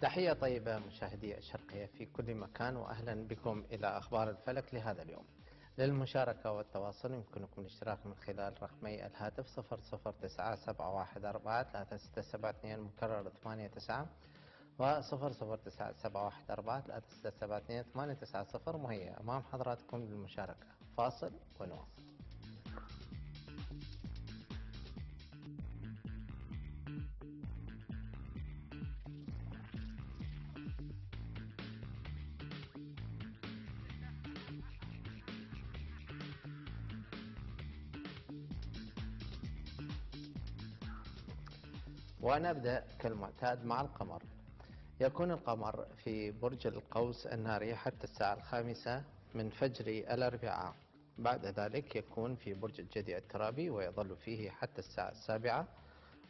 تحية طيبة مشاهدي الشرقية في كل مكان وأهلا بكم إلى أخبار الفلك لهذا اليوم. للمشاركة والتواصل يمكنكم الاشتراك من خلال رقمي الهاتف 00974 مكرر 89 و 00974 مهيئة أمام حضراتكم للمشاركة. فاصل ونواصل. ونبدأ كالمعتاد مع القمر. يكون القمر في برج القوس الناري حتى الساعة الخامسة من فجر الأربعاء. بعد ذلك يكون في برج الجدي الترابي ويظل فيه حتى الساعة السابعة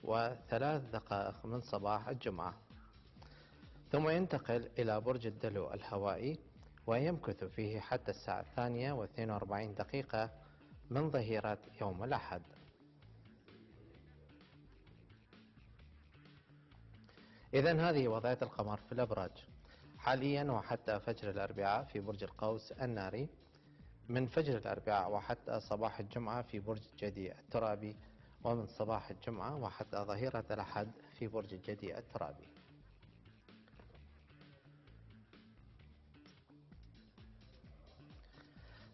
وثلاث دقائق من صباح الجمعة. ثم ينتقل إلى برج الدلو الهوائي ويمكث فيه حتى الساعة الثانية واثنين وأربعين دقيقة من ظهيرة يوم الأحد. إذا هذه وضعية القمر في الأبراج. حاليا وحتى فجر الأربعاء في برج القوس الناري من فجر الأربعاء وحتى صباح الجمعة في برج الجدي الترابي ومن صباح الجمعة وحتى ظهيرة الأحد في برج الجدي الترابي.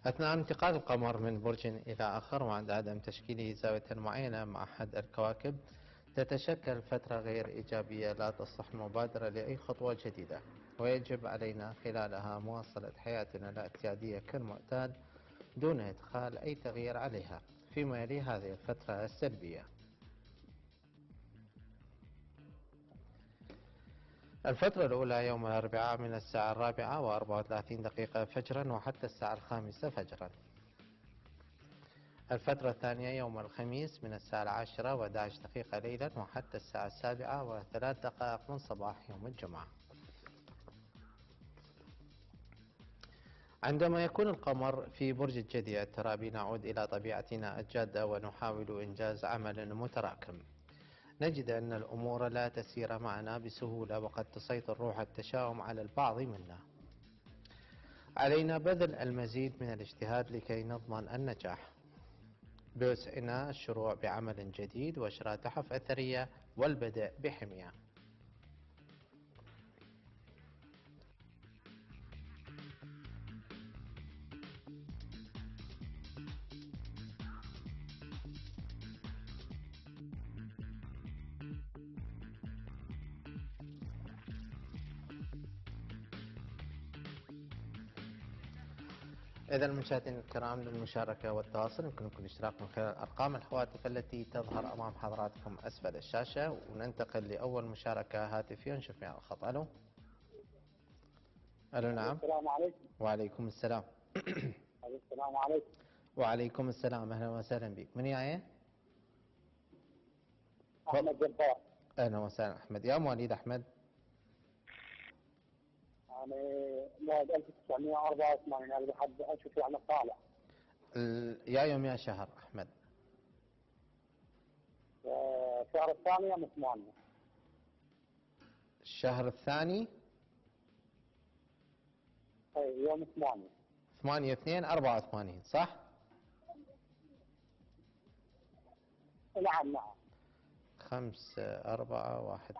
أثناء انتقال القمر من برج إلى آخر وعند عدم تشكيله زاوية معينة مع أحد الكواكب تتشكل فترة غير إيجابية لا تصلح المبادرة لأي خطوة جديدة ويجب علينا خلالها مواصلة حياتنا الاعتيادية كالمعتاد دون إدخال أي تغيير عليها فيما يلي هذه الفترة السلبية. الفترة الأولى يوم الأربعاء من الساعة الرابعة وأربعة وثلاثين دقيقة فجرا وحتى الساعة الخامسة فجرا. الفترة الثانية يوم الخميس من الساعة العاشرة و11 دقيقة ليلا وحتى الساعة السابعة وثلاث دقائق من صباح يوم الجمعة. عندما يكون القمر في برج الجدي الترابي نعود إلى طبيعتنا الجادة ونحاول إنجاز عمل متراكم. نجد أن الأمور لا تسير معنا بسهولة وقد تسيطر روح التشاؤم على البعض منا. علينا بذل المزيد من الاجتهاد لكي نضمن النجاح. بوسعنا الشروع بعمل جديد وشراء تحف أثرية والبدء بحمية. إذا المشاهدين الكرام للمشاركة والتواصل يمكنكم الاشتراك من خلال أرقام الهواتف التي تظهر أمام حضراتكم أسفل الشاشة وننتقل لأول مشاركة هاتفية نشوف فيها الخط. ألو؟ ألو نعم. السلام عليكم. وعليكم السلام. السلام عليكم. وعليكم السلام. أهلا وسهلا بك. من ياية؟ أحمد جبار. أهلا وسهلا أحمد. يا مواليد أحمد؟ يعني مواد 1984 أنا بحب أشوف يعني طالع. يا يوم يا شهر أحمد. الشهر الثاني يوم 8 الشهر الثاني؟ أي يوم 8 8 2 84 صح؟ نعم نعم. 5 4 1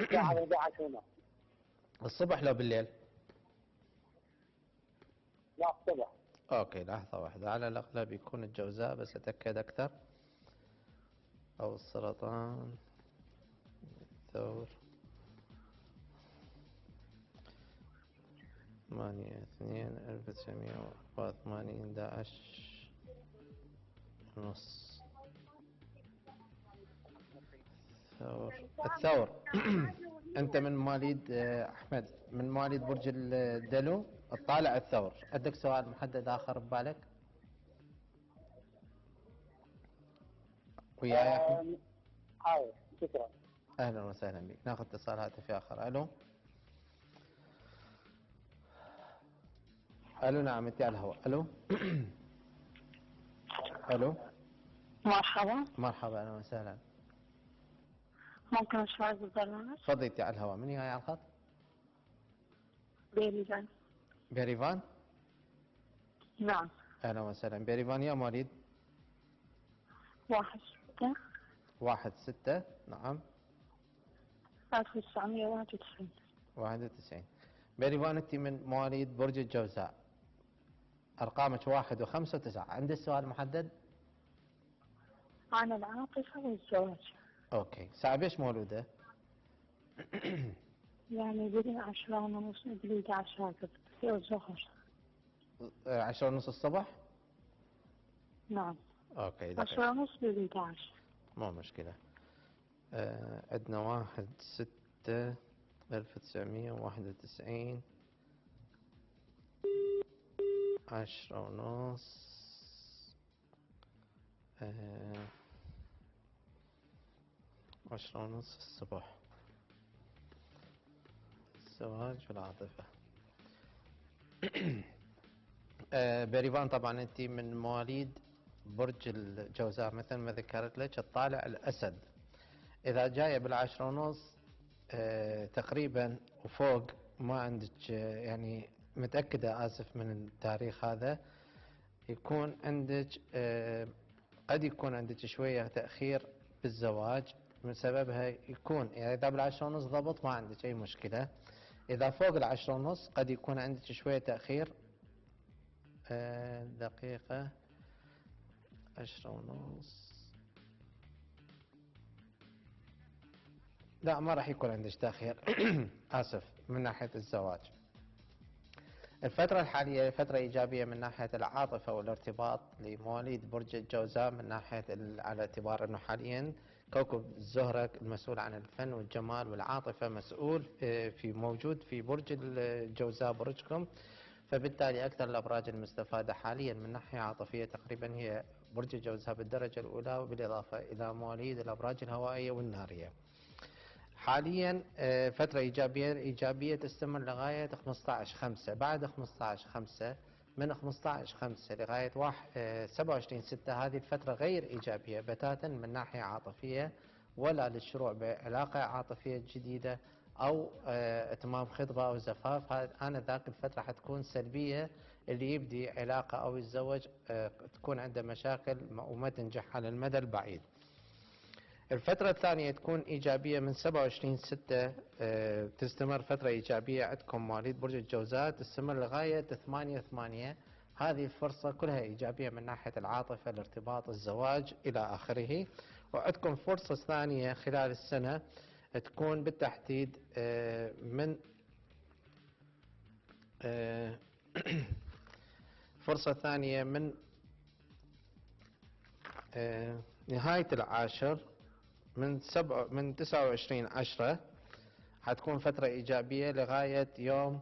الساعة 11 ونص الصبح لو بالليل؟ لا الصبح. أوكي لحظة واحدة. على الأغلب يكون الجوزاء بس أتأكد أكثر. أو السرطان. الثور ثمانية اثنين ألف تسعمية وأربعة وثمانين داعش ونص الثور الثور أنت من مواليد آه، أحمد من مواليد برج الدلو الطالع الثور. عندك سؤال محدد آخر ببالك؟ وياي أحمد؟ هاي شكرا. أهلا وسهلا بك. ناخذ اتصال هاتفي آخر. ألو؟ ألو نعم أنت على الهواء. ألو؟ ألو؟ مرحبا. مرحبا أهلا وسهلا. ممكن أشارك بالبرنامج تفضلي على الهواء. من هي على الخط؟ بيريفان بيريفان نعم. أهلا وسهلا. بيريفان يا مواليد واحد ستة. واحد ستة. نعم. ألف وتسعمية واحد وتسعين واحد وتسعين بيريفان انت من مواليد برج الجوزاء. أرقامك واحد وخمسة وتسعة. عندك سؤال محدد؟ عن العاطفة والزواج. OK. ساعة بيش مولودة؟ يعني بدي عشرة ونص بدي عشرة في الظهر آه، عشرة ونص الصبح؟ نعم. OK دقيقة. عشرة ونص عشرة. مو مشكلة. آه، عندنا واحد ستة ألف تسعمية واحد وتسعين. عشرة ونص. آه، عشرة ونص الصبح الزواج والعاطفة. آه، بريفان طبعا أنت من مواليد برج الجوزاء. مثل ما ذكرت لك الطالع الأسد. إذا جاية بالعشرة ونص آه، تقريبا وفوق ما عندك يعني متأكدة آسف من التاريخ هذا يكون عندك آه، قد يكون عندك شوية تأخير بالزواج. من سببها يكون. يعني إذا بالعشرة ونص ضبط ما عندك أي مشكلة. إذا فوق العشرة ونص قد يكون عندك شوية تأخير. آه، دقيقة. عشرة ونص. لا ما راح يكون عندك تأخير. آسف من ناحية الزواج. الفترة الحالية فترة إيجابية من ناحية العاطفة والارتباط لمواليد برج الجوزاء من ناحية على اعتبار أنه حاليا كوكب الزهرة المسؤول عن الفن والجمال والعاطفة مسؤول آه، في موجود في برج الجوزاء برجكم. فبالتالي أكثر الأبراج المستفادة حاليا من ناحية عاطفية تقريبا هي برج الجوزاء بالدرجة الأولى وبالإضافة إلى مواليد الأبراج الهوائية والنارية. حاليا آه، فترة إيجابية إيجابية تستمر لغاية 15 5 بعد 15 5 من 15 5 لغاية واحد- آه، 27 6 هذه الفترة غير إيجابية بتاتا من ناحية عاطفية ولا للشروع بعلاقة عاطفية جديدة أو آه، إتمام خطبة أو زفاف. أنا ذاك الفترة حتكون سلبية اللي يبدي علاقة أو يتزوج آه، تكون عنده مشاكل وما تنجح على المدى البعيد. الفترة الثانية تكون إيجابية من 27 6 آه، تستمر فترة إيجابية عندكم مواليد برج الجوزاء تستمر لغاية 8 8 هذه الفرصة كلها إيجابية من ناحية العاطفة الارتباط الزواج إلى آخره. وعندكم فرصة ثانية خلال السنة تكون بالتحديد آه، من آه، فرصة ثانية من نهاية العاشر من سبع من 29 عشرة حتكون فترة إيجابية لغاية يوم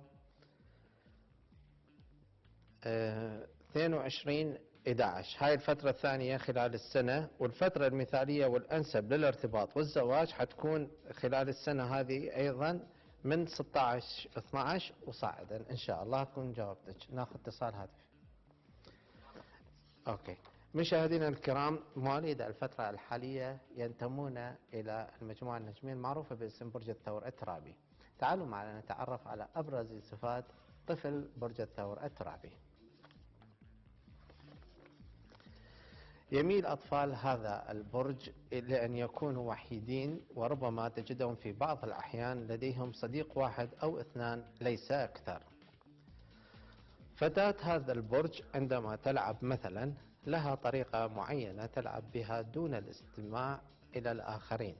آه، 22 11 هاي الفترة الثانية خلال السنة والفترة المثالية والأنسب للارتباط والزواج حتكون خلال السنة هذه أيضا من 16 12 وصاعدا. إن شاء الله أكون جاوبتك ناخذ اتصال هاتفي OK. مشاهدينا الكرام مواليد الفترة الحالية ينتمون إلى المجموعة النجمية المعروفة باسم برج الثور الترابي. تعالوا معنا نتعرف على أبرز صفات طفل برج الثور الترابي. يميل أطفال هذا البرج لأن يكونوا وحيدين وربما تجدهم في بعض الأحيان لديهم صديق واحد أو اثنان ليس أكثر. فتاة هذا البرج عندما تلعب مثلا لها طريقة معينة تلعب بها دون الاستماع إلى الآخرين.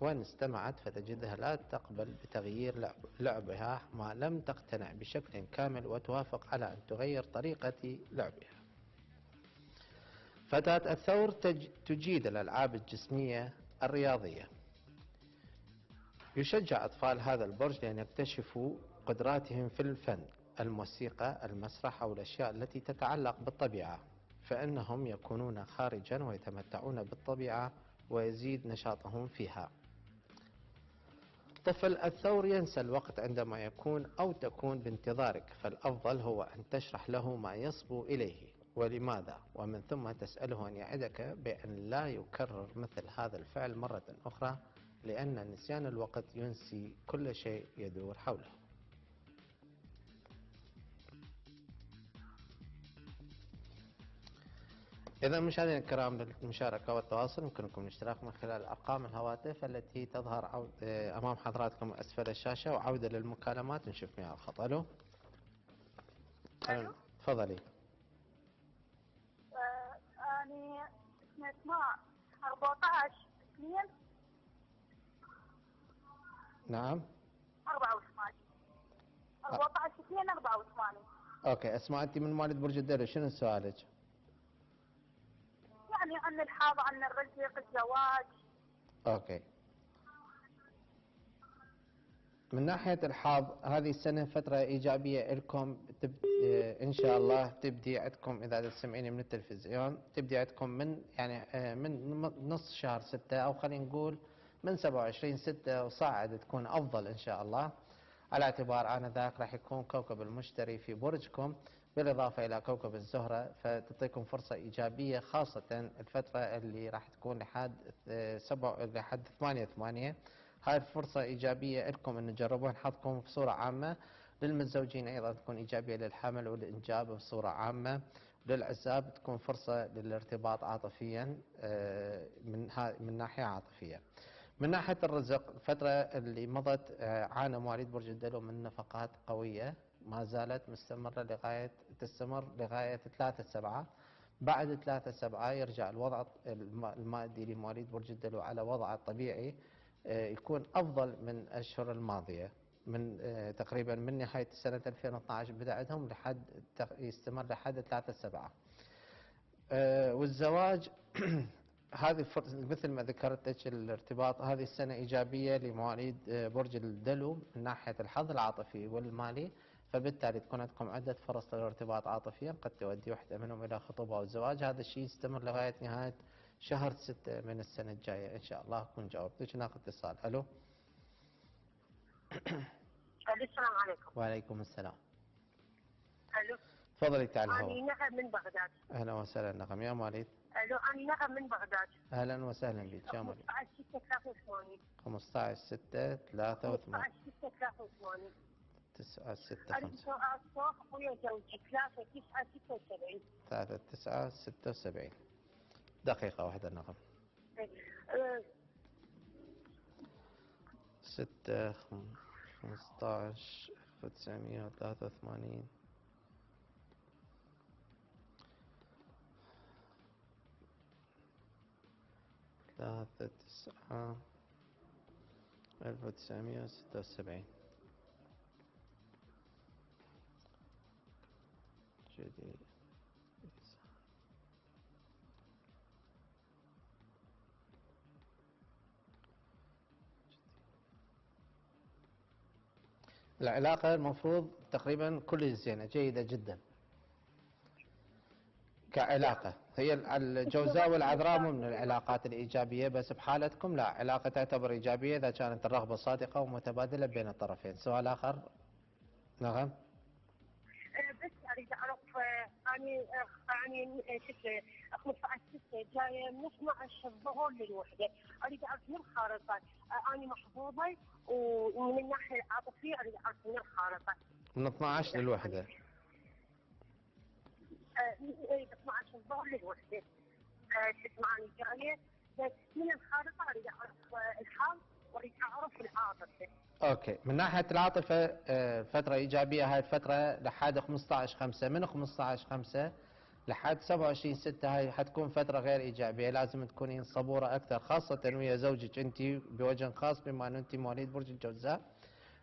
وإن استمعت فتجدها لا تقبل بتغيير لعب لعبها ما لم تقتنع بشكل كامل وتوافق على أن تغير طريقة لعبها. فتاة الثور تج- تجيد الألعاب الجسمية الرياضية. يشجع أطفال هذا البرج لأن يكتشفوا قدراتهم في الفن الموسيقى المسرح أو الأشياء التي تتعلق بالطبيعة. فإنهم يكونون خارجا ويتمتعون بالطبيعة ويزيد نشاطهم فيها. طفل الثور ينسى الوقت عندما يكون أو تكون بانتظارك فالأفضل هو أن تشرح له ما يصبو إليه. ولماذا؟ ومن ثم تسأله أن يعدك بأن لا يكرر مثل هذا الفعل مرة أخرى لأن نسيان الوقت ينسي كل شيء يدور حوله. إذا مشاهدينا الكرام للمشاركة والتواصل يمكنكم الاشتراك من خلال أرقام الهواتف التي تظهر آه، أمام حضراتكم أسفل الشاشة وعودة للمكالمات. نشوف مين على الخط. ألو؟ ألو. تفضلي. آه، أنا اسمي إسماء 14 2 نعم. 84 14 2 84 OK أسماء أنت من مواليد برج الدلو شنو سؤالك؟ يعني عن الحظ عن الرزق الزواج. OK. من ناحية الحظ هذه السنة فترة إيجابية لكم تب... آه، إن شاء الله تبدي عندكم إذا تسمعيني من التلفزيون تبدي عندكم من يعني آه، من نص شهر ستة أو خلينا نقول من 27 ستة وصاعد تكون أفضل إن شاء الله. على اعتبار آنذاك راح يكون كوكب المشتري في برجكم. بالإضافة إلى كوكب الزهرة فتعطيكم فرصة إيجابية خاصة الفترة اللي راح تكون لحد آه، سبع لحد 8 8 هاي فرصة إيجابية لكم أن تجربون حظكم بصورة عامة. للمتزوجين أيضا تكون إيجابية للحمل والإنجاب بصورة عامة. للعزاب تكون فرصة للارتباط عاطفيا آه، من من ناحية عاطفية. من ناحية الرزق الفترة اللي مضت آه، عانى مواليد برج الدلو من نفقات قوية. ما زالت مستمرة لغاية تستمر لغاية ثلاثة سبعة. بعد ثلاثة سبعة يرجع الوضع الم- المادي لمواليد برج الدلو على وضعه الطبيعي آه، يكون أفضل من الأشهر الماضية. من آه، تقريبا من نهاية سنة 2012 بدأتهم لحد يستمر لحد ثلاثة سبعة. آه، والزواج هذه مثل ما ذكرت لك الارتباط هذه السنة إيجابية لمواليد برج الدلو من ناحية الحظ العاطفي والمالي. فبالتالي تكون عندكم عدة فرص للارتباط عاطفيا قد تؤدي واحدة منهم إلى خطوبة أو زواج. هذا الشيء يستمر لغاية نهاية شهر ستة من السنة الجاية إن شاء الله. أكون جاوبتك ناخذ اتصال. ألو. السلام عليكم. وعليكم السلام. ألو. تفضلي تعال الهواء نغم من بغداد. أهلا وسهلا. نغم يا مواليد. ألو أنا نغم من بغداد. أهلا وسهلا بك. يا مواليد. 15 6 83 15 6 3 و 8 15 6 83 9 6 اريد 5 سؤال صوت اخويا وزوجي 3 9 76 3 9 76 دقيقة واحدة نغم آه، 6 15 1983 ثلاثة تسعة ألف وتسعمية وستة وسبعين جديد العلاقة المفروض تقريبا كل زينة جيدة جدا. كعلاقة. هي الجوزاء والعذراء من العلاقات الإيجابية بس بحالتكم لا. علاقة تعتبر إيجابية إذا كانت الرغبة صادقة ومتبادلة بين الطرفين. سؤال آخر؟ نعم. آه، بس اريد اعرف اني آه، اني آه، شو اسمه 15 6 جاية من 12 الظهر للوحده أريد أعرف من الخارطه آه، اني محظوظة ومن الناحية العاطفية أريد أعرف من الخارطه من 12 للوحدة. آه، آه، 12 الظهر للوحده آه، شو اسمه اني جاية. بس من الخارطة أريد أعرف آه، اعرف العاطفة. أوكي. من ناحية العاطفة آه، فترة إيجابية هاي الفترة لحد 15 5 من 15 5 لحد 27 6 هاي حتكون فترة غير إيجابية. لازم تكونين صبورة أكثر خاصة ويا زوجك. أنت بوجه خاص بما ان أنت مواليد برج الجوزاء.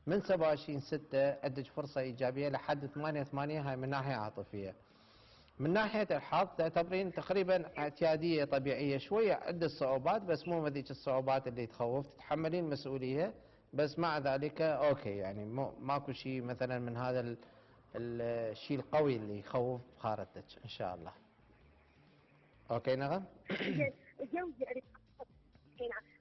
من 27 6 عندك فرصة إيجابية لحد 8 8 هاي من ناحية عاطفية. من ناحية الحظ تعتبرين تقريبا اعتيادية طبيعية شوية عدة صعوبات بس مو هذيك الصعوبات اللي تخوف تتحملين مسؤولية بس مع ذلك OK يعني مو ماكو شيء مثلا من هذا ال- ال- الشيء القوي اللي يخوف بخارطتك إن شاء الله. OK نغم زوجي.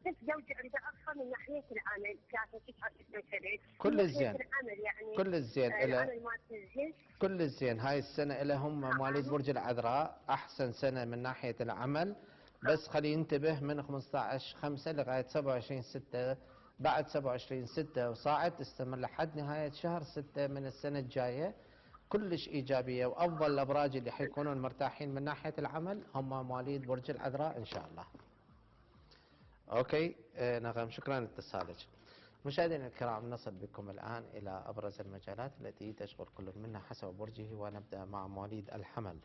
بس زوجي اريد اعرفه من ناحية العمل 3 9 6 7 كل الزين. العمل يعني كل الزين آه، إلى العمل كل الزين هاي السنة لهم مواليد برج العذراء. أحسن سنة من ناحية العمل. بس خلي ينتبه من 15 5 لغاية 27 6 بعد 27 6 وصاعد تستمر لحد نهاية شهر 6 من السنة الجاية. كلش إيجابية. وأفضل الأبراج اللي حيكونون مرتاحين من ناحية العمل هم مواليد برج العذراء إن شاء الله. أوكي. آه نغم. شكرا لاتصالك. مشاهدينا الكرام نصل بكم الآن إلى أبرز المجالات التي تشغل كل منا حسب برجه ونبدأ مع مواليد الحمل.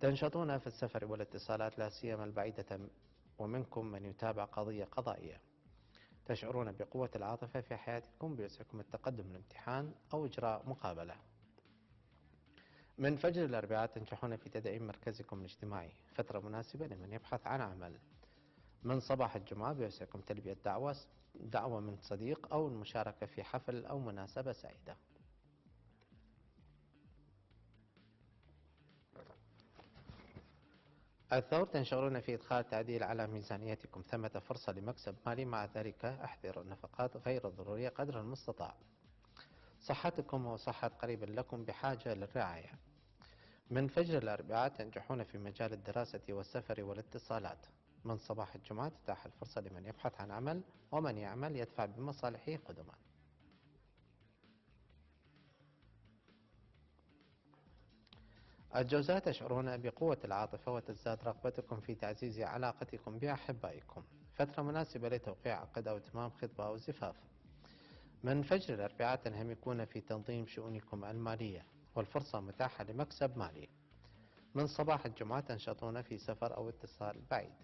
تنشطون في السفر والاتصالات لا سيما البعيدة ومنكم من يتابع قضية قضائية. تشعرون بقوة العاطفة في حياتكم بيسعكم التقدم الامتحان أو إجراء مقابلة. من فجر الأربعاء تنجحون في تدعيم مركزكم الاجتماعي. فترة مناسبة لمن يبحث عن عمل. من صباح الجمعة بيسعكم تلبية دعوة دعوة من صديق أو المشاركة في حفل أو مناسبة سعيدة. الثور تنشغلون في إدخال تعديل على ميزانيتكم ثمة فرصة لمكسب مالي مع ذلك أحذروا النفقات غير الضرورية قدر المستطاع. صحتكم وصحة قريب لكم بحاجة للرعاية. من فجر الأربعاء تنجحون في مجال الدراسة والسفر والاتصالات. من صباح الجمعة تتاح الفرصة لمن يبحث عن عمل ومن يعمل يدفع بمصالحه قدما. الجوزاء تشعرون بقوة العاطفة وتزداد رغبتكم في تعزيز علاقتكم بأحبائكم. فترة مناسبة لتوقيع عقد أو إتمام خطبة أو زفاف. من فجر الأربعاء تنهمكون في تنظيم شؤونكم المالية والفرصة متاحة لمكسب مالي. من صباح الجمعة تنشطون في سفر أو اتصال بعيد.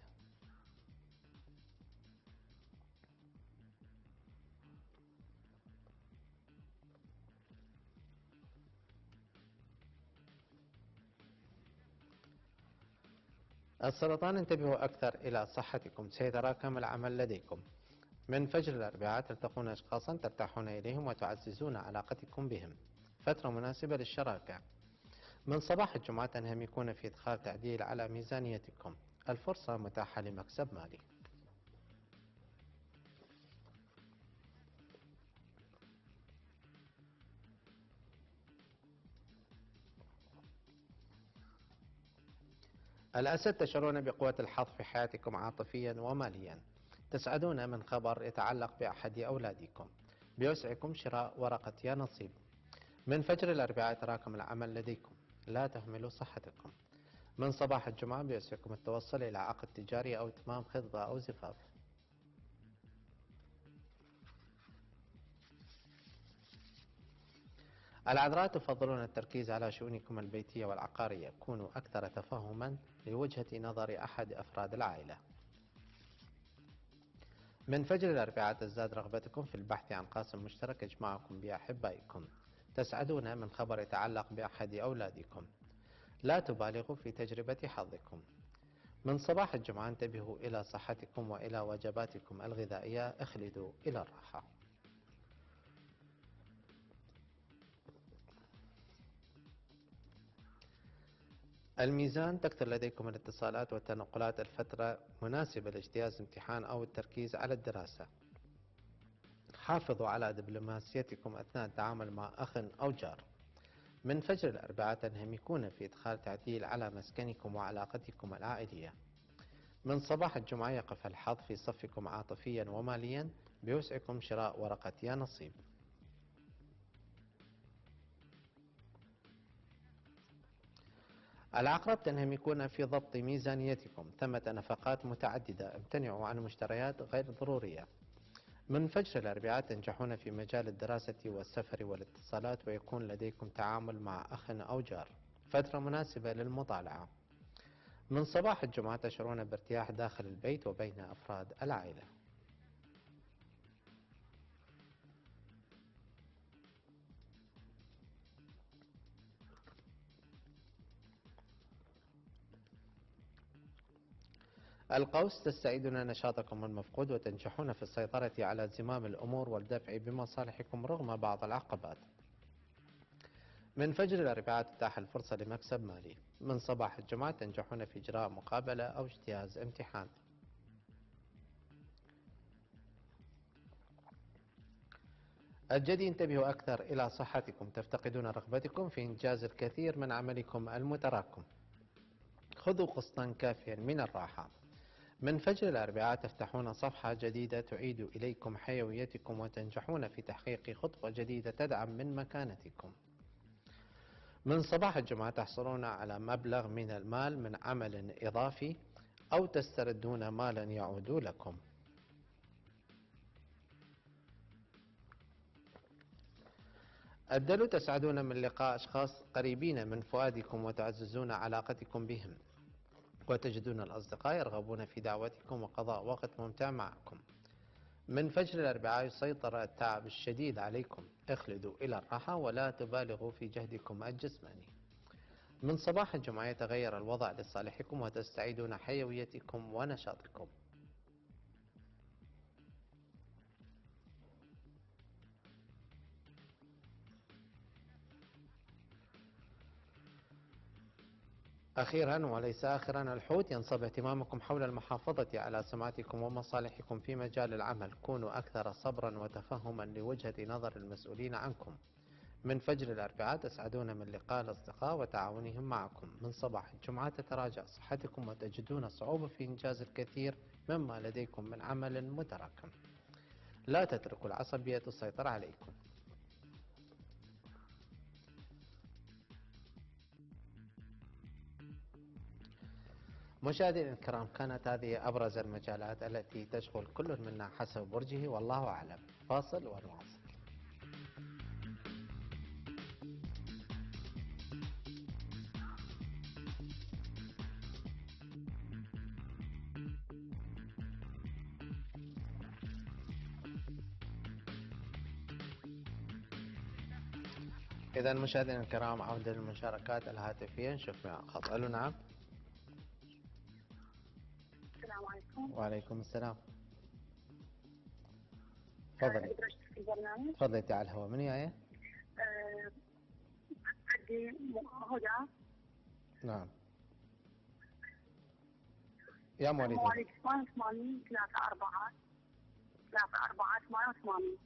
السرطان انتبهوا أكثر إلى صحتكم. سيتراكم العمل لديكم؟ من فجر الأربعاء تلتقون أشخاصا ترتاحون إليهم وتعززون علاقتكم بهم. فترة مناسبة للشراكة. من صباح الجمعة تنهمكون في إدخال تعديل على ميزانيتكم. الفرصة متاحة لمكسب مالي. الأسد تشعرون بقوة الحظ في حياتكم عاطفيا وماليا. تسعدون من خبر يتعلق بأحد أولادكم. بيسعكم شراء ورقة يا نصيب. من فجر الأربعاء تراكم العمل لديكم. لا تهملوا صحتكم. من صباح الجمعة بيسعكم التوصل إلى عقد تجاري أو إتمام خطبة أو زفاف. العذراء تفضلون التركيز على شؤونكم البيتية والعقارية. كونوا أكثر تفهما لوجهة نظر أحد أفراد العائلة. من فجر الأربعاء تزداد رغبتكم في البحث عن قاسم مشترك. يجمعكم بأحبائكم. تسعدون من خبر يتعلق بأحد أولادكم. لا تبالغوا في تجربة حظكم. من صباح الجمعة انتبهوا إلى صحتكم وإلى وجباتكم الغذائية. اخلدوا إلى الراحة. الميزان تكثر لديكم الاتصالات والتنقلات الفترة مناسبة لاجتياز امتحان أو التركيز على الدراسة. حافظوا على دبلوماسيتكم أثناء التعامل مع أخ أو جار. من فجر الأربعاء تنهمكون في إدخال تعديل على مسكنكم وعلاقتكم العائلية. من صباح الجمعة يقف الحظ في صفكم عاطفيا وماليا بوسعكم شراء ورقة يا نصيب. العقرب تنهمكون في ضبط ميزانيتكم ثمة نفقات متعددة امتنعوا عن مشتريات غير ضرورية. من فجر الأربعاء تنجحون في مجال الدراسة والسفر والاتصالات ويكون لديكم تعامل مع أخ أو جار. فترة مناسبة للمطالعة. من صباح الجمعة تشعرون بارتياح داخل البيت وبين أفراد العائلة. القوس تستعيدون نشاطكم المفقود وتنجحون في السيطرة على زمام الأمور والدفع بمصالحكم رغم بعض العقبات. من فجر الأربعاء تتاح الفرصة لمكسب مالي. من صباح الجمعة تنجحون في إجراء مقابلة أو اجتياز امتحان. الجدي انتبهوا أكثر إلى صحتكم. تفتقدون رغبتكم في إنجاز الكثير من عملكم المتراكم. خذوا قسطا كافيا من الراحة. من فجر الأربعاء تفتحون صفحة جديدة تعيد إليكم حيويتكم وتنجحون في تحقيق خطوة جديدة تدعم من مكانتكم. من صباح الجمعة تحصلون على مبلغ من المال من عمل إضافي أو تستردون مالا يعود لكم. الدلو تسعدون من لقاء أشخاص قريبين من فؤادكم وتعززون علاقتكم بهم. وتجدون الأصدقاء يرغبون في دعوتكم وقضاء وقت ممتع معكم. من فجر الأربعاء يسيطر التعب الشديد عليكم. اخلدوا إلى الراحة ولا تبالغوا في جهدكم الجسماني. من صباح الجمعة يتغير الوضع لصالحكم وتستعيدون حيويتكم ونشاطكم. أخيرا وليس آخرا الحوت ينصب اهتمامكم حول المحافظة على سمعتكم ومصالحكم في مجال العمل. كونوا أكثر صبرا وتفهما لوجهة نظر المسؤولين عنكم. من فجر الأربعاء تسعدون من لقاء الأصدقاء وتعاونهم معكم. من صباح الجمعة تتراجع صحتكم وتجدون صعوبة في إنجاز الكثير مما لديكم من عمل متراكم. لا تتركوا العصبية تسيطر عليكم. مشاهدينا الكرام كانت هذه أبرز المجالات التي تشغل كل منا حسب برجه والله أعلم. فاصل ونواصل. إذا مشاهدينا الكرام عودة للمشاركات الهاتفية. نشوف مع خط ألو نعم. وعليكم السلام. تفضلي. تفضلي تعال الهواء من؟ آه، عندي هدى. نعم. يا مواليد. مواليد 88 3 4 3 4 88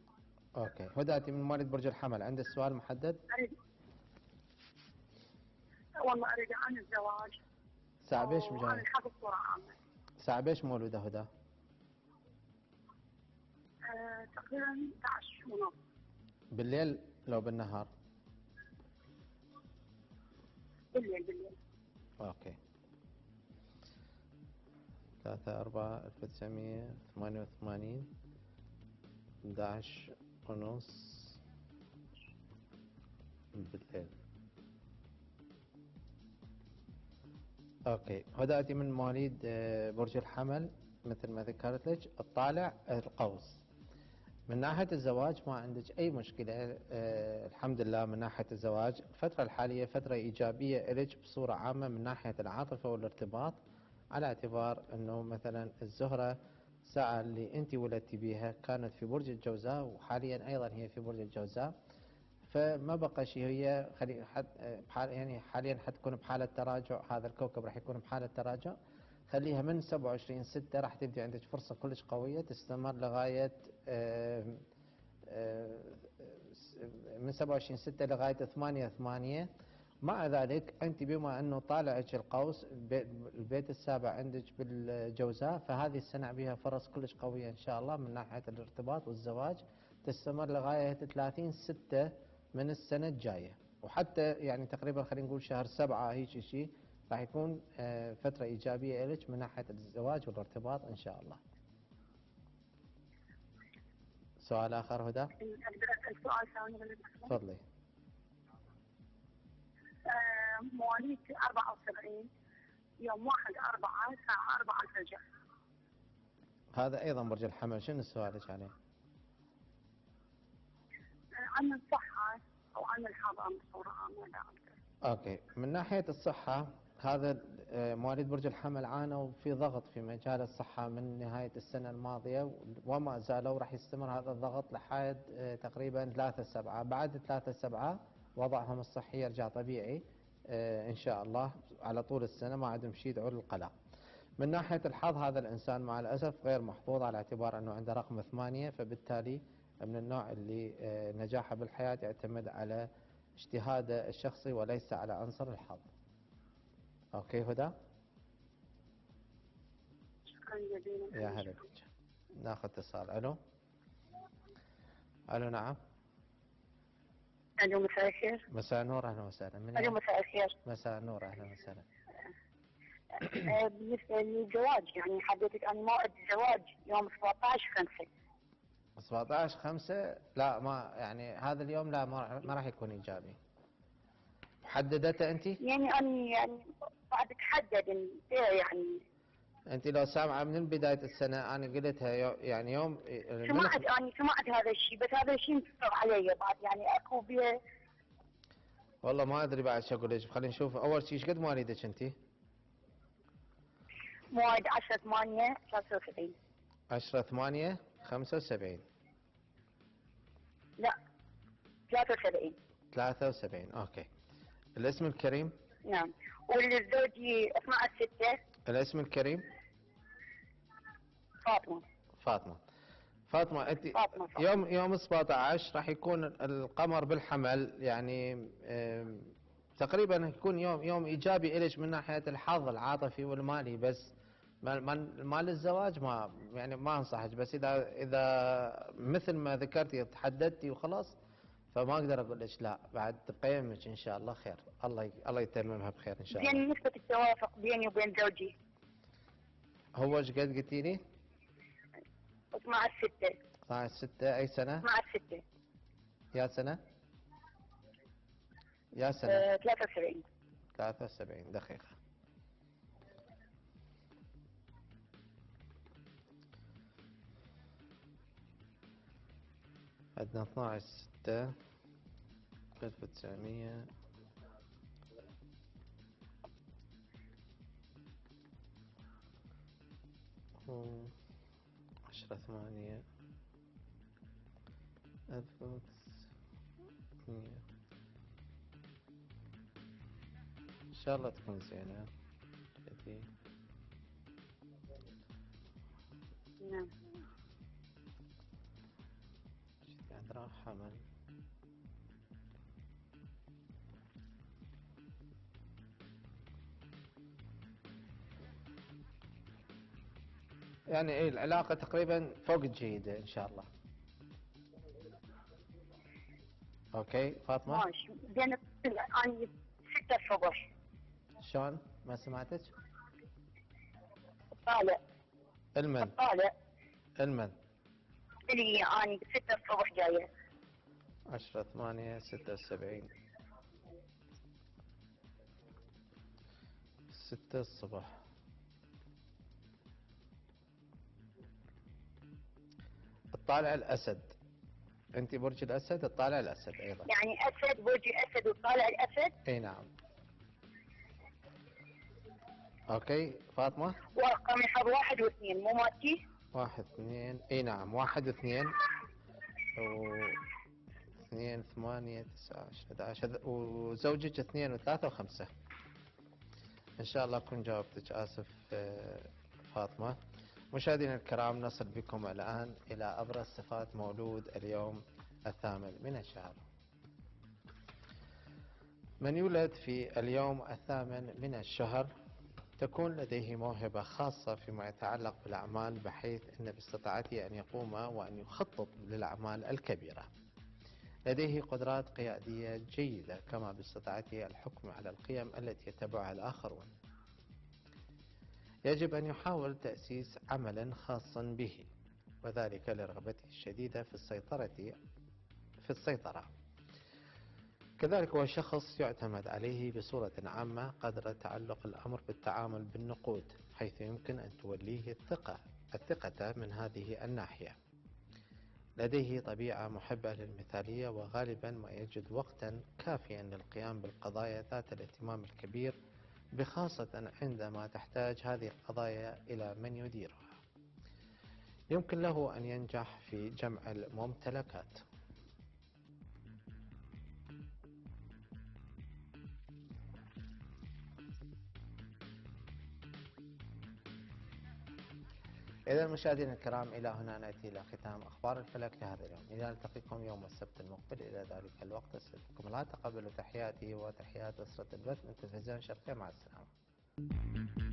أوكي. هدى أنت من مواليد برج الحمل. عندك سؤال محدد؟ أريد. والله أريد عن الزواج. ساعة بيش وعن مجاي الحظ بصورة عامة ساعة بيش مولودة هدى آه، تقريبا 11 ونص بالليل لو بالنهار؟ بالليل بالليل. أوكي. ثلاثة أربعة ألف تسعمية ثمانية وثمانين 11 ونص بالليل. أوكي. أنت من مواليد آه، برج الحمل مثل ما ذكرت لك الطالع القوس. من ناحية الزواج ما عندك أي مشكلة. آه الحمد لله من ناحية الزواج. الفترة الحالية فترة إيجابية إلك بصورة عامة من ناحية العاطفة والارتباط على اعتبار أنه مثلا الزهرة الساعة اللي أنت ولدتي بيها كانت في برج الجوزاء وحاليا أيضا هي في برج الجوزاء. فما بقى شيء هي خلي آه، بحال يعني حاليا حتكون بحالة تراجع هذا الكوكب راح يكون بحالة تراجع. خليها من 27 6 راح تبدي عندك فرصة كلش قوية تستمر لغاية آم، آه، من 27 6 لغاية 8 8 مع ذلك أنت بما أنه طالعك القوس البيت- البيت السابع عندك بالجوزاء فهذه السنة بها فرص كلش قوية إن شاء الله من ناحية الارتباط والزواج. تستمر لغاية 30 6 من السنة الجاية. وحتى يعني تقريبا خلينا نقول شهر سبعة هيك شيء راح يكون آه، فترة إيجابية لك من ناحية الزواج والارتباط إن شاء الله. سؤال آخر هدى؟ أقدر أسأل سؤال ثاني؟ تفضلي. آه، مواليد 74 يوم 1 4 الساعة 4 الفجر. هذا أيضا برج الحمل. شنو سؤالك عليه؟ آه، عن الصحة أقدر أوكي. من ناحية الصحة هذا آه، مواليد برج الحمل عانوا في ضغط في مجال الصحة من نهاية السنة الماضية وما زالوا راح يستمر هذا الضغط لحد آه، تقريبا ثلاثة سبعة. بعد ثلاثة سبعة وضعهم الصحي يرجع طبيعي آه، إن شاء الله على طول السنة ما عندهم شيء يدعو للقلق. من ناحية الحظ هذا الإنسان مع الأسف غير محظوظ على اعتبار أنه عنده رقم ثمانية فبالتالي من النوع اللي آه، نجاحه بالحياة يعتمد على اجتهاده الشخصي وليس على عنصر الحظ. أوكي هدى؟ شكرا جزيلا. يا هلا بك. ناخذ اتصال. ألو؟ ألو نعم. ألو مساء الخير. مساء النور أهلا وسهلا. من ألو؟ مساء الخير. مساء النور أهلا وسهلا. آه، بالنسبة للزواج يعني حضرتك أنا موعد الزواج يوم 17 5 17 5 لا ما يعني هذا اليوم لا ما راح- ما راح يكون إيجابي. محددته أنت؟ يعني أنا يعني بعد تحدد إيه يعني. أنت لو سامعة من بداية السنة أنا قلتها يعني يوم من سمعت أنا سمعت هذا الشيء بس هذا الشيء مصر علي بعد يعني أكو بيه والله ما أدري بعد شو أقول لك خلينا نشوف. أول شيء إيش قد مواليدك أنت؟ موعد 10 8 73 10 8 75 لا 73 73 أوكي. الاسم الكريم؟ نعم. والزوجي 12 6 الاسم الكريم؟ فاطمة. فاطمة. فاطمة أنت فاطمة. يوم يوم 17 راح يكون القمر بالحمل يعني تقريبا يكون يوم يوم إيجابي الك من ناحية الحظ العاطفي والمالي بس. مال الزواج ما يعني ما أنصحك بس اذا إذا مثل ما ذكرتي تحددتي وخلاص فما أقدر أقول لك لا بعد قيمك إن شاء الله خير. الله الله يتممها بخير إن شاء الله. زين نسبة التوافق بيني وبين زوجي. هو إيش قد قلتي لي؟ 12 6 12 6 أي سنة؟ 12 6 يا سنة؟ يا سنة. آه، 73 73 دقيقة. عندنا 12 6 1900 و 10 8 1900 إن شاء الله تكون زينة. هذي نعم. راح حمل يعني إيه العلاقة تقريبا فوق الجيدة إن شاء الله. أوكي فاطمة؟ ماشي. أنا 6 الصبح شلون؟ ما سمعتك؟ طالع. إلمن. طالع. إلمن. اللي اني 6 الصبح جاية. عشرة ثمانية ستة وسبعين ستة الصبح. الطالع الأسد. أنت برج الأسد الطالع الأسد أيضا. يعني أسد برجي أسد وطالع الأسد؟ أي نعم. OK فاطمة؟ الحظ واحد واثنين مو مالتي واحد اثنين اي نعم واحد اثنين. و اثنين ثمانية تسعة عشرة 11 وزوجك اثنين وثلاثة وخمسة. إن شاء الله أكون جاوبتك آسف آه، فاطمة. مشاهدينا الكرام نصل بكم الآن إلى أبرز صفات مولود اليوم الثامن من الشهر. من يولد في اليوم الثامن من الشهر؟ تكون لديه موهبة خاصة فيما يتعلق بالأعمال بحيث أن باستطاعته أن يقوم وأن يخطط للأعمال الكبيرة. لديه قدرات قيادية جيدة كما باستطاعته الحكم على القيم التي يتبعها الآخرون. يجب أن يحاول تأسيس عمل خاص به وذلك لرغبته الشديدة في السيطرة في السيطرة. كذلك هو شخص يعتمد عليه بصورة عامة قدر تعلق الأمر بالتعامل بالنقود حيث يمكن أن توليه الثقة الثقة من هذه الناحية. لديه طبيعة محبة للمثالية وغالبا ما يجد وقتا كافيا للقيام بالقضايا ذات الاهتمام الكبير بخاصة عندما تحتاج هذه القضايا إلى من يديرها. يمكن له أن ينجح في جمع الممتلكات. إذا مشاهدينا الكرام إلى هنا نأتي إلى ختام أخبار الفلك لهذا اليوم. إلى نلتقيكم يوم السبت المقبل إلى ذلك الوقت أستودعكم الله. تقبلوا تحياتي وتحيات أسرة البث من تلفزيون شرقية مع السلامة.